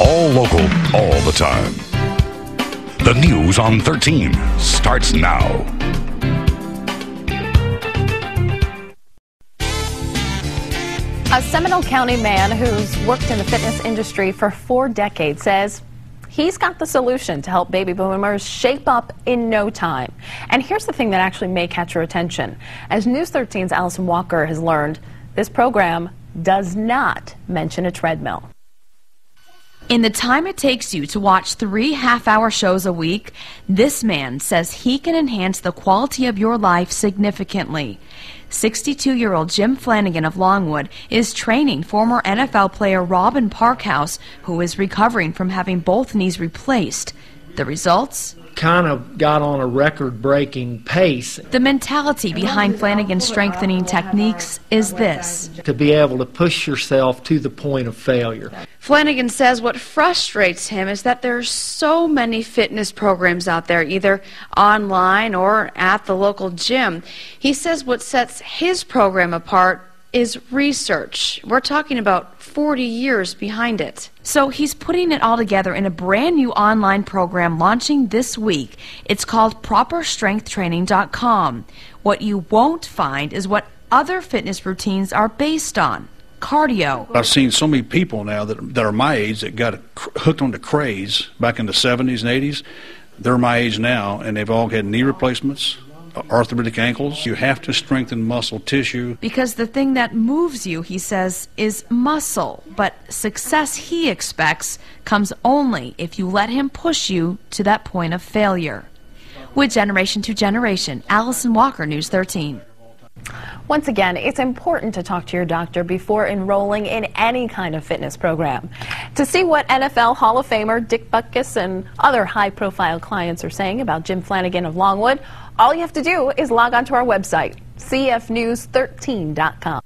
All local, all the time. The news on 13 starts now. A Seminole County man who's worked in the fitness industry for four decades says he's got the solution to help baby boomers shape up in no time. And here's the thing that actually may catch your attention. As News 13's Allison Walker has learned, this program does not mention a treadmill. In the time it takes you to watch three half hour shows a week, this man says he can enhance the quality of your life significantly. 62 year old Jim Flanagan of Longwood is training former NFL player Robin Parkhouse, who is recovering from having both knees replaced. The results? Kind of got on a record breaking pace. The mentality behind Flanagan's strengthening techniques is this to be able to push yourself to the point of failure. Flanagan says what frustrates him is that there are so many fitness programs out there, either online or at the local gym. He says what sets his program apart is research. We're talking about 40 years behind it. So he's putting it all together in a brand new online program launching this week. It's called ProperStrengthTraining.com. What you won't find is what other fitness routines are based on. Cardio. I've seen so many people now that, that are my age that got hooked on onto craze back in the 70s and 80s. They're my age now, and they've all had knee replacements, arthritic ankles. You have to strengthen muscle tissue. Because the thing that moves you, he says, is muscle. But success, he expects, comes only if you let him push you to that point of failure. With Generation to Generation, Allison Walker, News 13. Once again, it's important to talk to your doctor before enrolling in any kind of fitness program. To see what NFL Hall of Famer Dick Butkus and other high profile clients are saying about Jim Flanagan of Longwood, all you have to do is log on to our website, cfnews13.com.